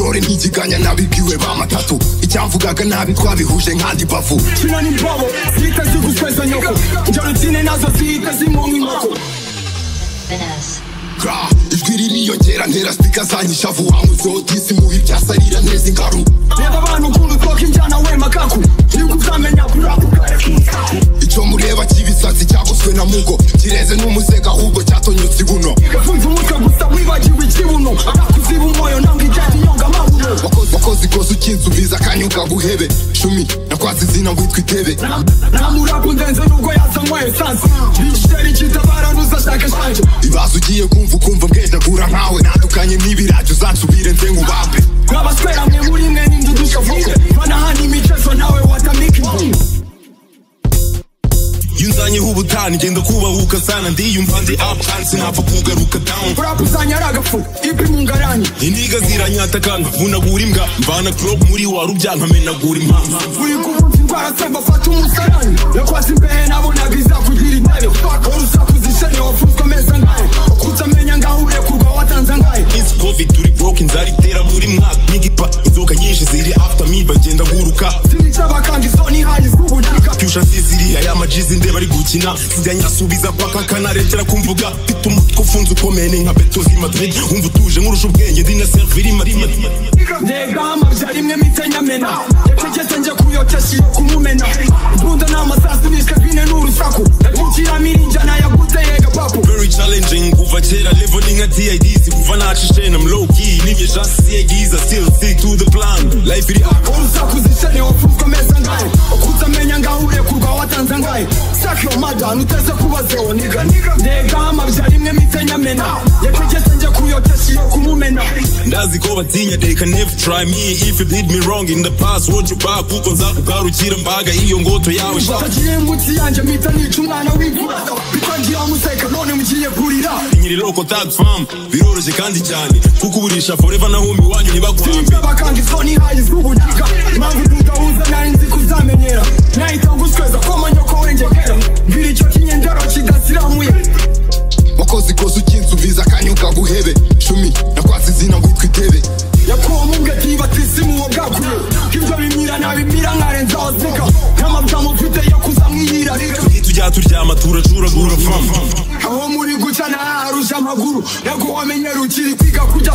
intore ntigiganya nabibwiwe bamatatu icyamvugaga nabi twabihuje nkandi bavu kino ni mbobo zihita zigusweza nyoko njorutine na zo zihita zimunga inkoko. Ijwi ririyongera ntera stika zanyishavu wamuzeho disi mubi byasarira kaguhebe cumi nakwatse izina witwa itebe namurakundenze nubwo yazanywa esansi bishiteri kitabara nuzashakashanje ibaza ugiye kumva ukumva mbwese cyane ugenda kubahuka sana ndiyumva ndi up kandi sinapfa kugaruka down. Urakusanya ari agafu ipima ungaranye indiga ziranyata kandi mvunagura imbwa mvana crop muri wa rubya nkamenagura impamvu uri kuvuza indwara se mbafata umusaranyi yakwaze imbehe nabonaga pyusha ziziriya y'amajizi ndeba ari gukina. Sijya nyasubiza paka kanarekera kumvuga mfite umutwe ufunze ukomeye ni nka beto z'i madrid. Wumva utuje nkurusha ubwenge ndi na serviri madrid. Ndega amabya rimwe mpita nyamena. Yategetse njye kuyotesha iyo kumumena. Imbunda n'amasasu nishwe bine n'urusaku mukiramira injyana yaguteye gapapu very challenging kuva kera level ni nka TIDs kuva nacishe na low key nimye just CIDs I still stick to the plan. Life iri urusaku zishene wafunzwe ameza ngahe madani uteze kubazeho niga ndega amabya rimwe mpita nyamena. Yategetse njye kuyotesha iyo kumumena. Ndazi ko batinya they can never try me. If you did me wrong in the past watch you back? Kuko nzakugarukira mbaga iyo ngoto yawe tagiye munsi yanjye mpita nica umwana w'imfura. Bitangira museka none mugiye kurira. Nyiri loko tag fam biroroshye kandi cyane. Kuko uburisha forever na home iwanyu ntibaguhambe bakanga isoni hayi seka n'amabya mufite yo kuzamwiyira tujya turyama turacuragura aho muri guca naharusha amaguru. Ntabwo wamenyera ukiri kwiga kujya